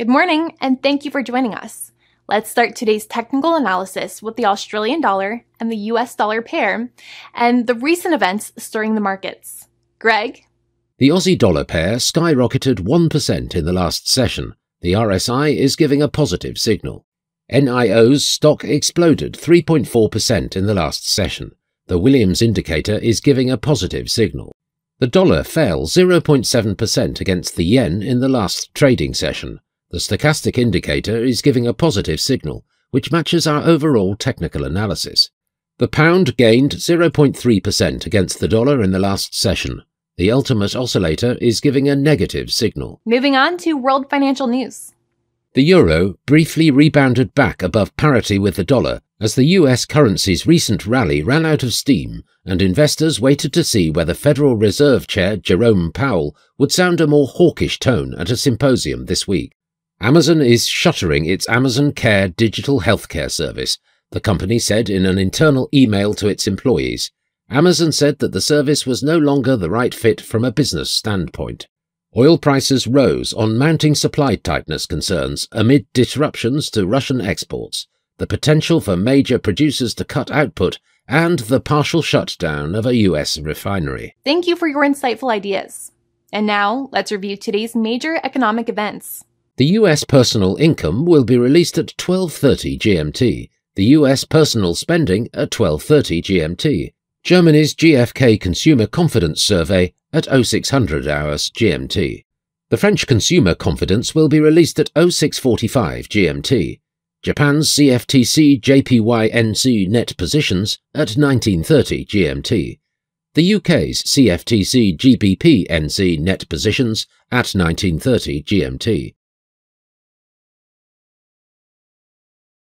Good morning, and thank you for joining us. Let's start today's technical analysis with the Australian dollar and the US dollar pair and the recent events stirring the markets. Greg? The Aussie dollar pair skyrocketed 1% in the last session. The RSI is giving a positive signal. NIO's stock exploded 3.4% in the last session. The Williams indicator is giving a positive signal. The dollar fell 0.7% against the yen in the last trading session. The stochastic indicator is giving a positive signal, which matches our overall technical analysis. The pound gained 0.3% against the dollar in the last session. The ultimate oscillator is giving a negative signal. Moving on to world financial news. The euro briefly rebounded back above parity with the dollar as the US currency's recent rally ran out of steam and investors waited to see whether Federal Reserve Chair Jerome Powell would sound a more hawkish tone at a symposium this week. Amazon is shuttering its Amazon Care digital healthcare service, the company said in an internal email to its employees. Amazon said that the service was no longer the right fit from a business standpoint. Oil prices rose on mounting supply tightness concerns amid disruptions to Russian exports, the potential for major producers to cut output, and the partial shutdown of a US refinery. Thank you for your insightful ideas. And now, let's review today's major economic events. The US personal income will be released at 12:30 GMT. The US personal spending at 12:30 GMT. Germany's GfK Consumer Confidence Survey at 0600 hours GMT. The French consumer confidence will be released at 0645 GMT. Japan's CFTC JPY-NC net positions at 1930 GMT. The UK's CFTC GBP-NC net positions at 1930 GMT.